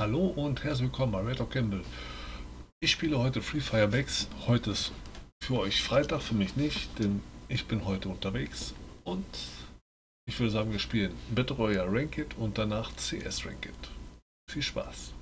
Hallo und herzlich willkommen bei Red Dog Campbell. Ich spiele heute Free Fire Max. Heute ist für euch Freitag, für mich nicht, denn ich bin heute unterwegs. Und ich würde sagen, wir spielen Battle Royale Ranked und danach CS Ranked. Viel Spaß!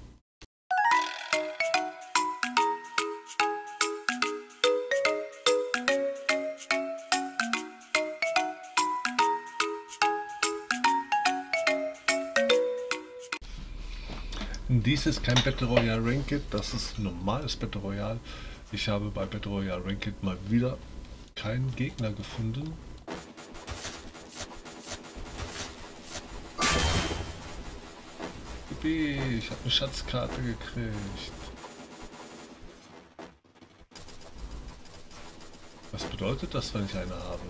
Dies ist kein Battle Royale Ranked, das ist normales Battle Royale. Ich habe bei Battle Royale Ranked mal wieder keinen Gegner gefunden. Ich habe eine Schatzkarte gekriegt. Was bedeutet das, wenn ich eine habe?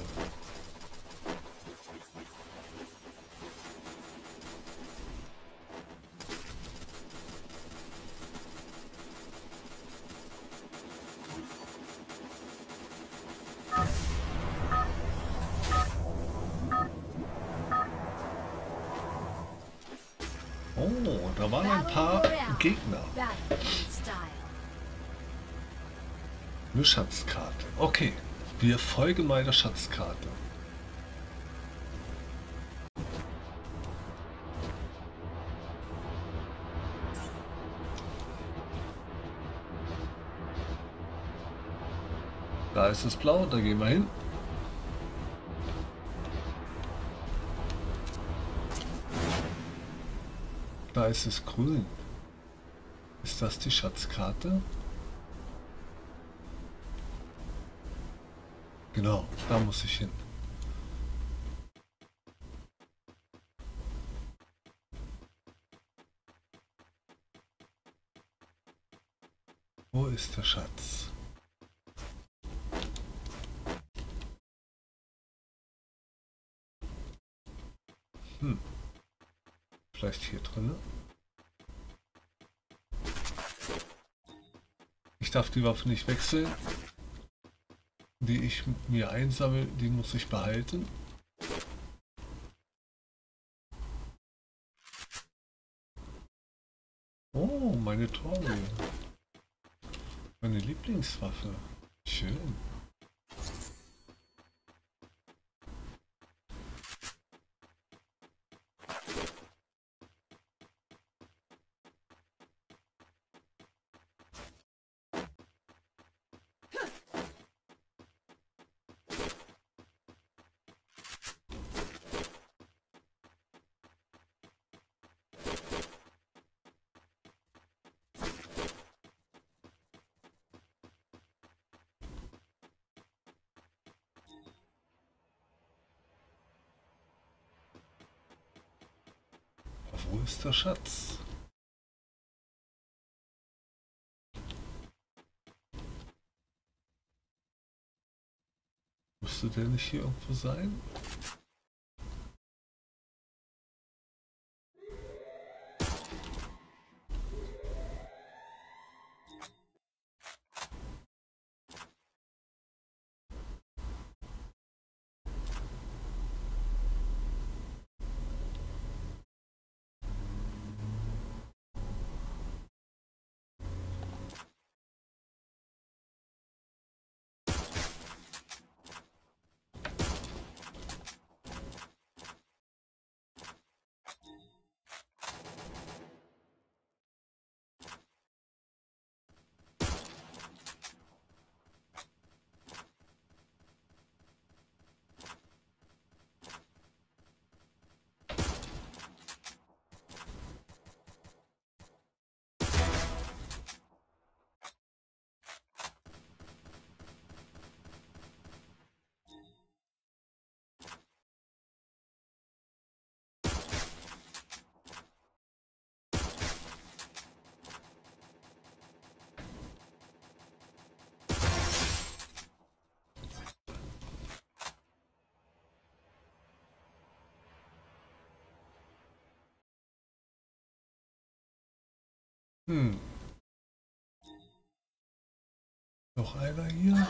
Oh, da waren ein paar Gegner. Eine Schatzkarte. Okay, wir folgen mal der Schatzkarte. Da ist es blau, da gehen wir hin. Da ist es grün. Ist das die Schatzkarte? Genau, da muss ich hin. Wo ist der Schatz? Hm. Vielleicht hier drin. Ich darf die Waffe nicht wechseln. Die ich mir einsammle, die muss ich behalten. Oh, meine Torge. Meine Lieblingswaffe. Schön. Wo ist der Schatz? Müsste der nicht hier irgendwo sein? Hm. Noch einer hier.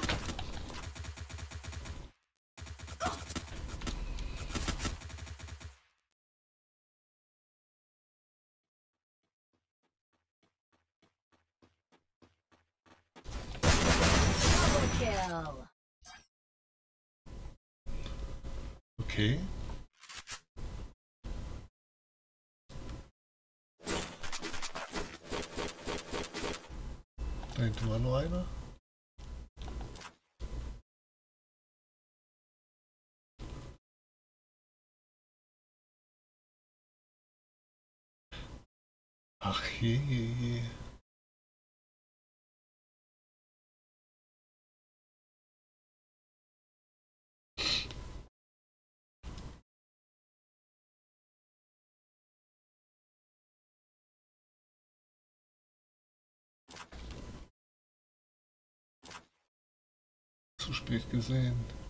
kill. Okay. Da hinten war nur einer. Ach je. Zu spät gesehen.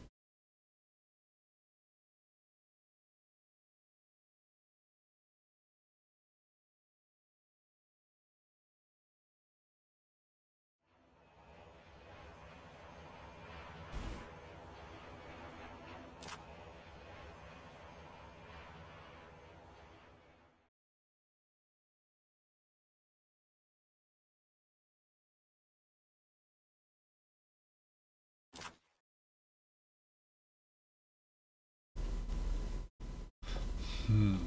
Hm.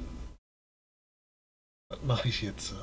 Was mache ich jetzt?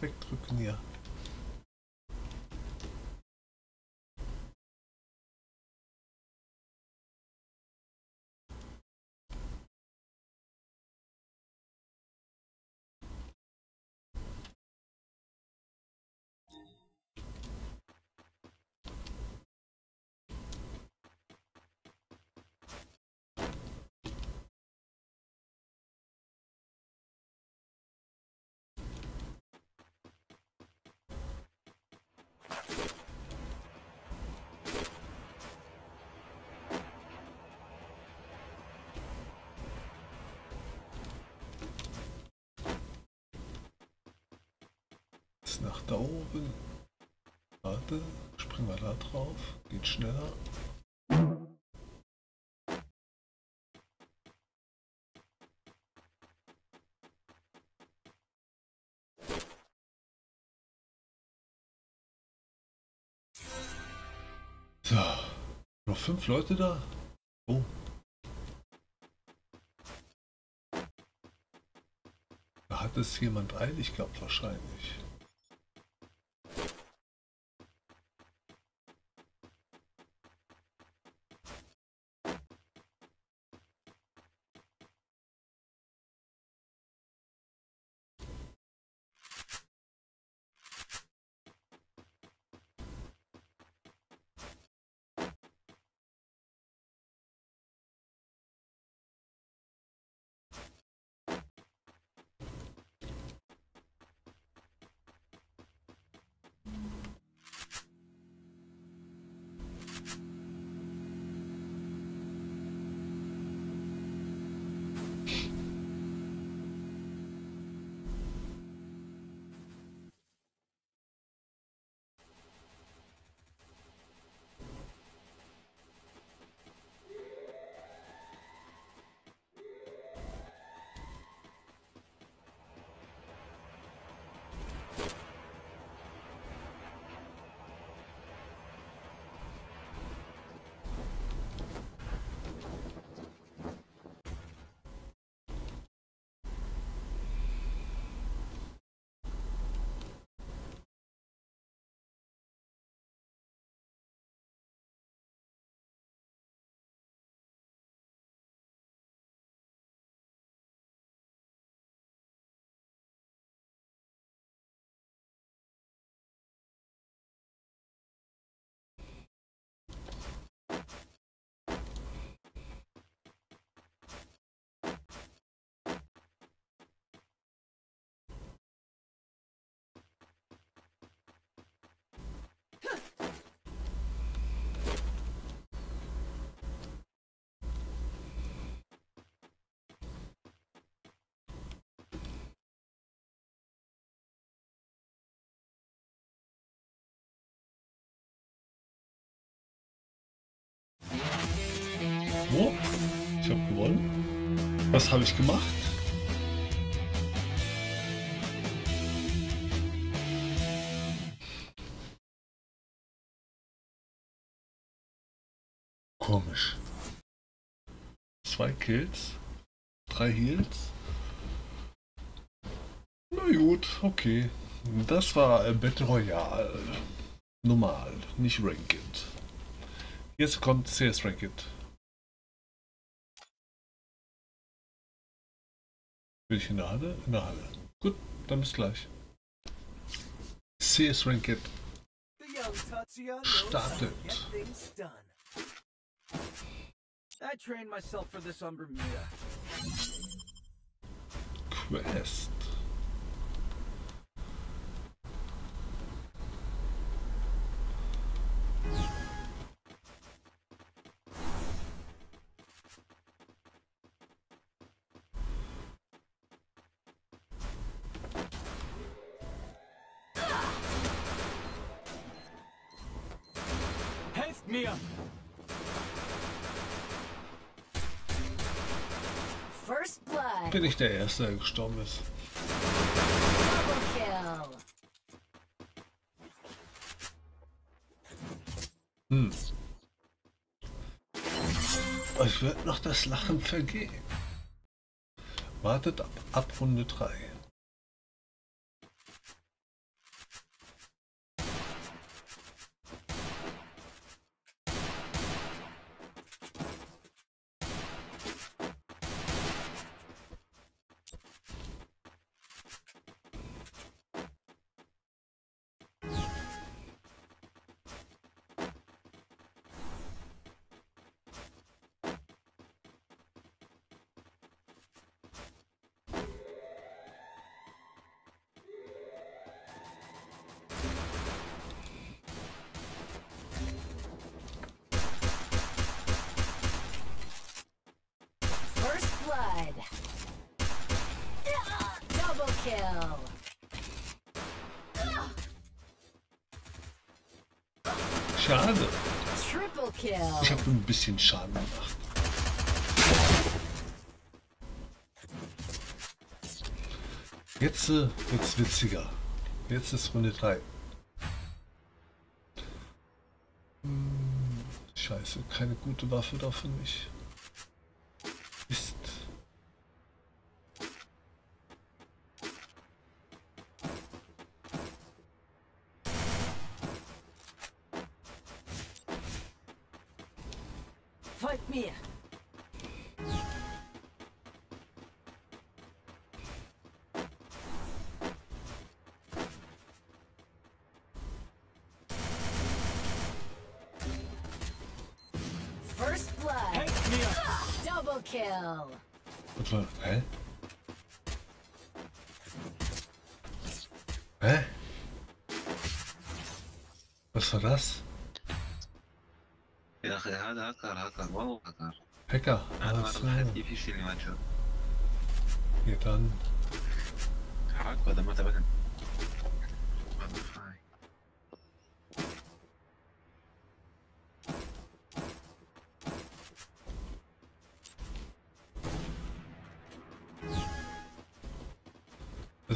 Wegdrücken hier. Nach da oben. Warte, springen wir da drauf. Geht schneller. Fünf Leute da? Oh. Da hat es jemand eilig gehabt wahrscheinlich. Gewonnen. Was habe ich gemacht? Komisch. Zwei Kills, drei Heals. Na gut, okay. Das war Battle Royale. Normal, nicht Ranked. Jetzt kommt CS Ranked. Bin ich in der Halle? In der Halle. Gut, dann bis gleich. CS Ranked startet. I trained myself for this on Bermuda. Quest. Mir! Bin ich der Erste, der gestorben ist. Hm. Euch wird noch das Lachen vergehen. Wartet ab, ab Runde 3. Schade. Ich habe ein bisschen Schaden gemacht. Jetzt äh, wird's witziger. Jetzt ist Runde 3. Hm, scheiße, keine gute Waffe da für Double kill. Hè? Hè? بس الراس يا أخي هذا هكر هكر والله هكر هكر أنا ما حد يفيش اللي ما تشوف يطن حاك هذا ما تبعنا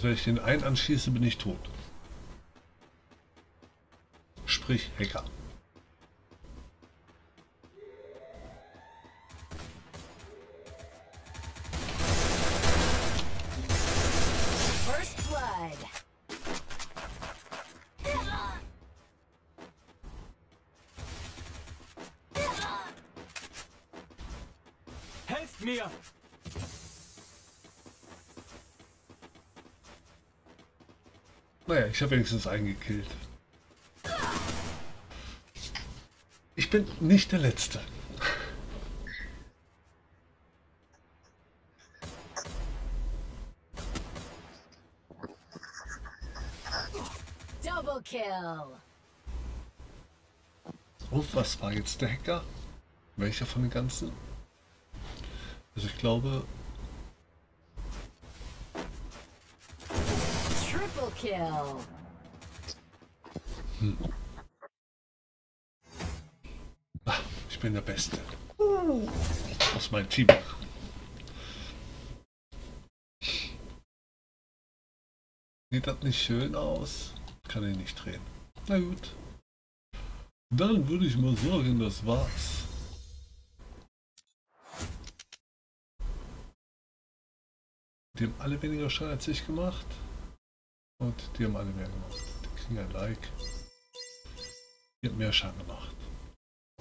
wenn ich den einen anschieße, bin ich tot. Sprich Hacker. Helft mir! Naja, ich habe wenigstens eingekillt. Ich bin nicht der Letzte. Double Kill. Oh, was war jetzt der Hacker? Welcher von den ganzen? Also ich glaube, Triple kill. Hm. Ach, ich bin der Beste. Aus meinem Team. Sieht das nicht schön aus? Kann ich nicht drehen. Na gut. Dann würde ich mal sagen, das war's. Die haben alle weniger Schaden als ich gemacht. Und die haben alle mehr gemacht. Die kriegen ein Like. Die haben mehr Schaden gemacht.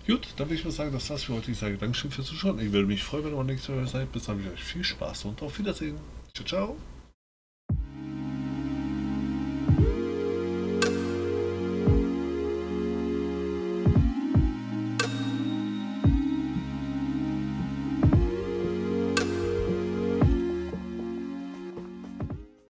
Gut, dann würde ich mal sagen, das war's für heute. Ich sage Dankeschön fürs Zuschauen. Ich würde mich freuen, wenn ihr nächstes Mal seid. Bis dann wieder euch viel Spaß und auf Wiedersehen. Ciao, ciao.